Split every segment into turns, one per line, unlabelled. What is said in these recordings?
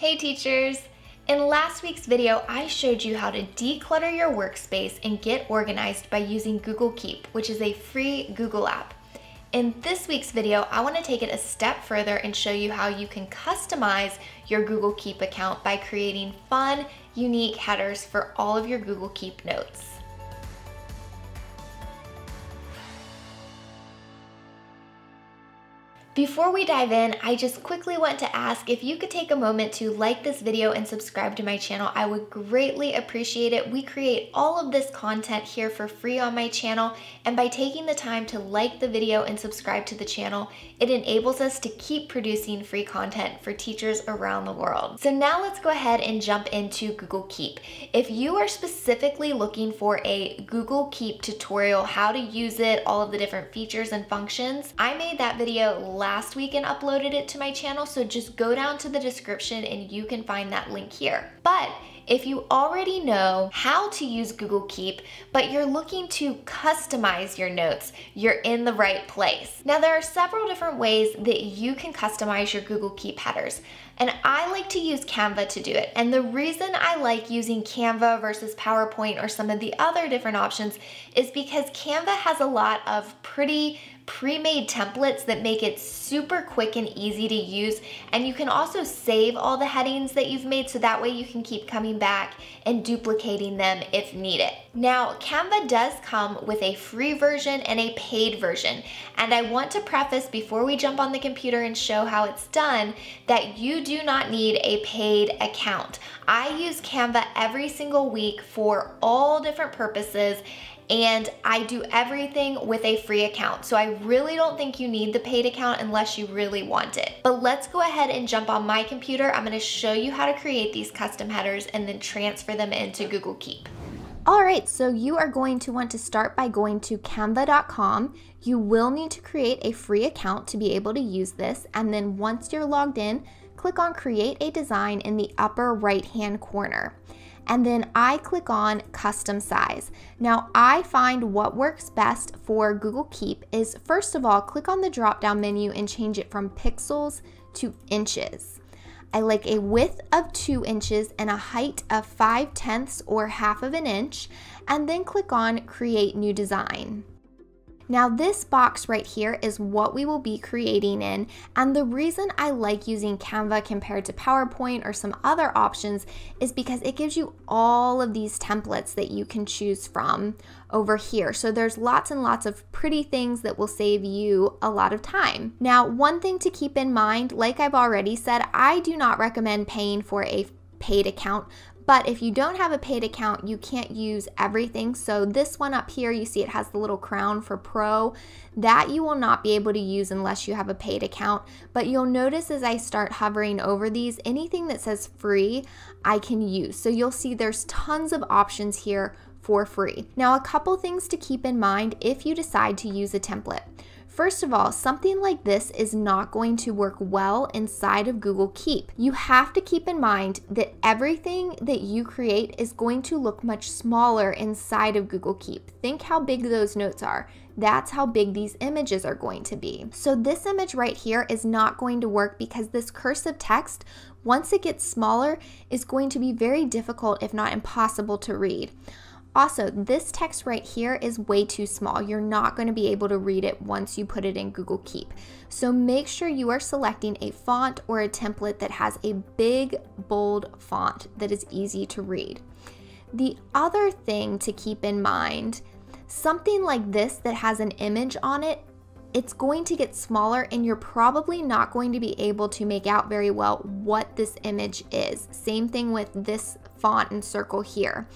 Hey teachers! In last week's video, I showed you how to declutter your workspace and get organized by using Google Keep, which is a free Google app. In this week's video, I wanna take it a step further and show you how you can customize your Google Keep account by creating fun, unique headers for all of your Google Keep notes. Before we dive in, I just quickly want to ask if you could take a moment to like this video and subscribe to my channel. I would greatly appreciate it. We create all of this content here for free on my channel, and by taking the time to like the video and subscribe to the channel, it enables us to keep producing free content for teachers around the world. So now let's go ahead and jump into Google Keep. If you are specifically looking for a Google Keep tutorial, how to use it, all of the different features and functions, I made that video last week and uploaded it to my channel, so just go down to the description and you can find that link here. But if you already know how to use Google Keep, but you're looking to customize your notes, you're in the right place. Now, there are several different ways that you can customize your Google Keep headers. And I like to use Canva to do it. And the reason I like using Canva versus PowerPoint or some of the other different options is because Canva has a lot of pretty pre-made templates that make it super quick and easy to use and you can also save all the headings that you've made so that way you can keep coming back and duplicating them if needed. Now Canva does come with a free version and a paid version and I want to preface before we jump on the computer and show how it's done that you do not need a paid account. I use Canva every single week for all different purposes and I do everything with a free account. So I really don't think you need the paid account unless you really want it. But let's go ahead and jump on my computer. I'm gonna show you how to create these custom headers and then transfer them into Google Keep. All right, so you are going to want to start by going to canva.com. You will need to create a free account to be able to use this. And then once you're logged in, click on create a design in the upper right hand corner and then I click on custom size. Now I find what works best for Google Keep is first of all, click on the drop down menu and change it from pixels to inches. I like a width of two inches and a height of five tenths or half of an inch, and then click on create new design. Now this box right here is what we will be creating in and the reason I like using Canva compared to PowerPoint or some other options is because it gives you all of these templates that you can choose from over here. So there's lots and lots of pretty things that will save you a lot of time. Now one thing to keep in mind, like I've already said, I do not recommend paying for a paid account but if you don't have a paid account, you can't use everything. So this one up here, you see it has the little crown for pro. That you will not be able to use unless you have a paid account. But you'll notice as I start hovering over these, anything that says free, I can use. So you'll see there's tons of options here for free. Now, a couple things to keep in mind if you decide to use a template. First of all, something like this is not going to work well inside of Google Keep. You have to keep in mind that everything that you create is going to look much smaller inside of Google Keep. Think how big those notes are. That's how big these images are going to be. So this image right here is not going to work because this cursive text, once it gets smaller, is going to be very difficult, if not impossible to read. Also, this text right here is way too small. You're not going to be able to read it once you put it in Google Keep. So make sure you are selecting a font or a template that has a big, bold font that is easy to read. The other thing to keep in mind, something like this that has an image on it, it's going to get smaller and you're probably not going to be able to make out very well what this image is. Same thing with this font and circle here.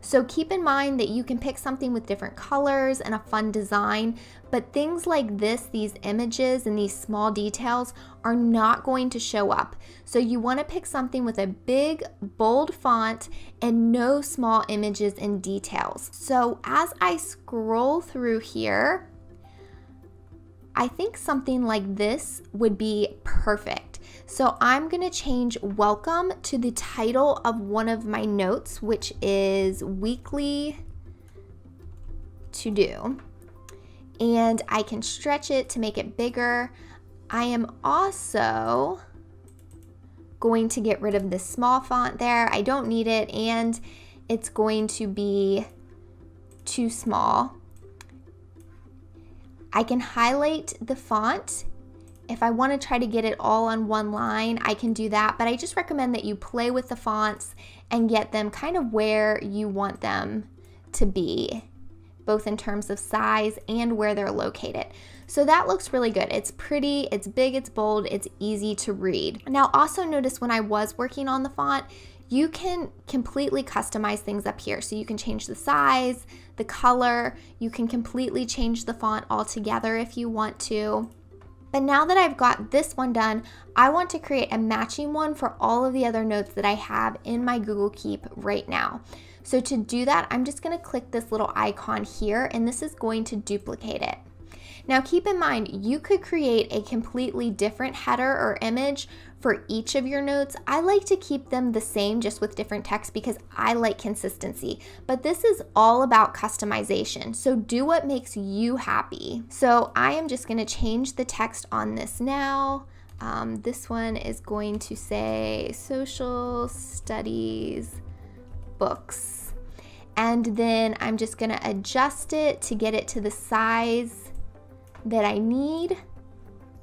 So keep in mind that you can pick something with different colors and a fun design, but things like this, these images and these small details are not going to show up. So you wanna pick something with a big, bold font and no small images and details. So as I scroll through here, I think something like this would be perfect. So I'm going to change welcome to the title of one of my notes, which is weekly to do. And I can stretch it to make it bigger. I am also going to get rid of this small font there. I don't need it and it's going to be too small. I can highlight the font. If I want to try to get it all on one line, I can do that, but I just recommend that you play with the fonts and get them kind of where you want them to be, both in terms of size and where they're located. So that looks really good. It's pretty, it's big, it's bold, it's easy to read. Now also notice when I was working on the font, you can completely customize things up here. So you can change the size, the color, you can completely change the font altogether if you want to. But now that I've got this one done, I want to create a matching one for all of the other notes that I have in my Google Keep right now. So to do that, I'm just gonna click this little icon here and this is going to duplicate it. Now keep in mind, you could create a completely different header or image for each of your notes. I like to keep them the same just with different text because I like consistency, but this is all about customization. So do what makes you happy. So I am just gonna change the text on this now. Um, this one is going to say social studies books. And then I'm just gonna adjust it to get it to the size that I need.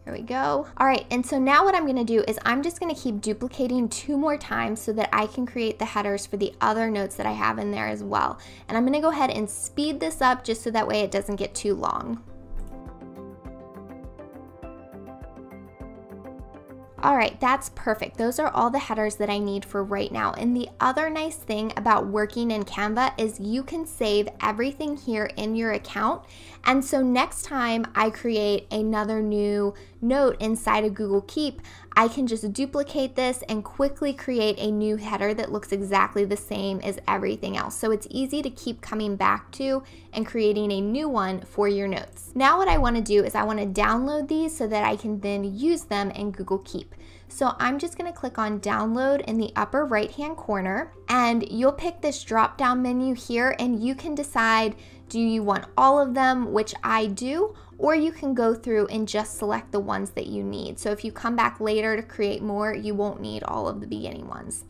Here we go. All right, and so now what I'm gonna do is I'm just gonna keep duplicating two more times so that I can create the headers for the other notes that I have in there as well. And I'm gonna go ahead and speed this up just so that way it doesn't get too long. All right, that's perfect. Those are all the headers that I need for right now. And the other nice thing about working in Canva is you can save everything here in your account. And so next time I create another new note inside of Google Keep, I can just duplicate this and quickly create a new header that looks exactly the same as everything else. So it's easy to keep coming back to and creating a new one for your notes. Now what I wanna do is I wanna download these so that I can then use them in Google Keep. So I'm just gonna click on download in the upper right hand corner and you'll pick this drop down menu here and you can decide do you want all of them, which I do, or you can go through and just select the ones that you need. So if you come back later to create more, you won't need all of the beginning ones.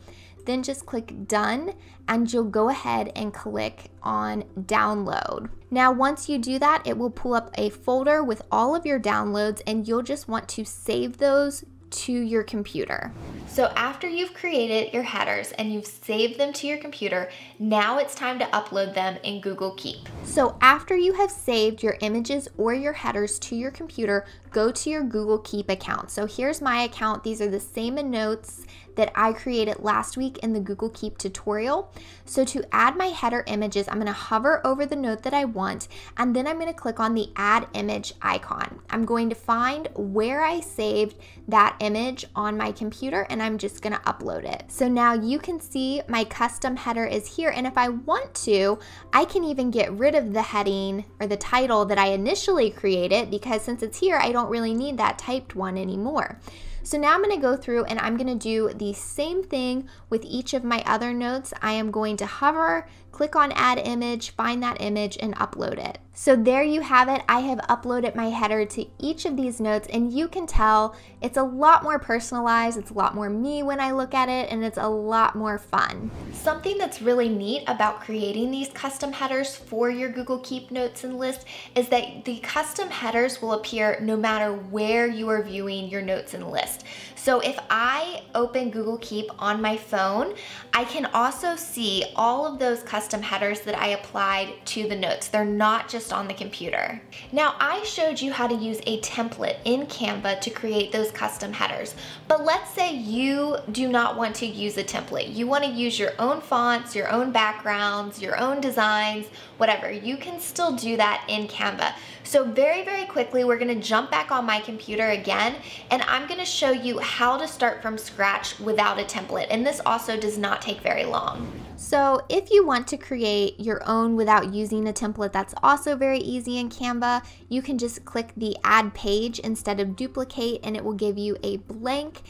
Then just click done and you'll go ahead and click on download. Now once you do that, it will pull up a folder with all of your downloads and you'll just want to save those to your computer. So after you've created your headers and you've saved them to your computer, now it's time to upload them in Google Keep. So after you have saved your images or your headers to your computer, go to your Google Keep account. So here's my account. These are the same notes that I created last week in the Google Keep tutorial. So to add my header images, I'm gonna hover over the note that I want, and then I'm gonna click on the add image icon. I'm going to find where I saved that image on my computer, and I'm just gonna upload it. So now you can see my custom header is here, and if I want to, I can even get rid of the heading or the title that I initially created because since it's here, I don't really need that typed one anymore. So now I'm gonna go through and I'm gonna do the same thing with each of my other notes. I am going to hover, click on add image, find that image and upload it. So there you have it. I have uploaded my header to each of these notes and you can tell it's a lot more personalized. It's a lot more me when I look at it and it's a lot more fun. Something that's really neat about creating these custom headers for your Google Keep notes and lists is that the custom headers will appear no matter where you are viewing your notes and list. So if I open Google Keep on my phone, I can also see all of those custom headers that I applied to the notes. They're not just on the computer. Now I showed you how to use a template in Canva to create those custom headers, but let's say you do not want to use a template. You wanna use your own fonts, your own backgrounds, your own designs, whatever. You can still do that in Canva. So very, very quickly, we're gonna jump back on my computer again, and I'm gonna show you how to start from scratch without a template. And this also does not take very long. So if you want to create your own without using a template, that's also very easy in Canva. You can just click the add page instead of duplicate and it will give you a blank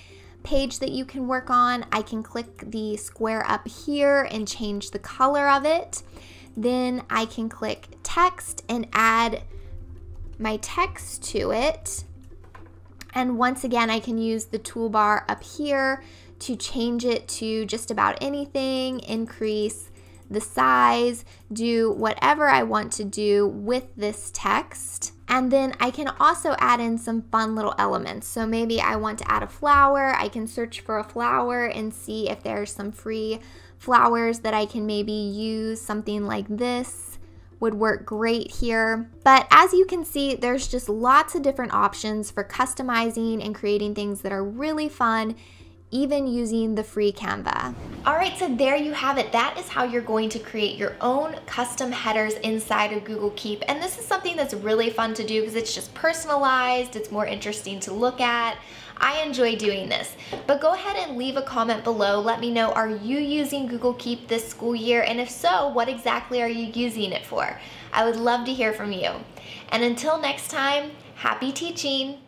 page that you can work on. I can click the square up here and change the color of it. Then I can click text and add my text to it. And once again, I can use the toolbar up here to change it to just about anything, increase the size, do whatever I want to do with this text. And then I can also add in some fun little elements. So maybe I want to add a flower. I can search for a flower and see if there's some free flowers that I can maybe use. Something like this would work great here. But as you can see, there's just lots of different options for customizing and creating things that are really fun even using the free Canva. All right, so there you have it. That is how you're going to create your own custom headers inside of Google Keep. And this is something that's really fun to do because it's just personalized, it's more interesting to look at. I enjoy doing this. But go ahead and leave a comment below. Let me know, are you using Google Keep this school year? And if so, what exactly are you using it for? I would love to hear from you. And until next time, happy teaching!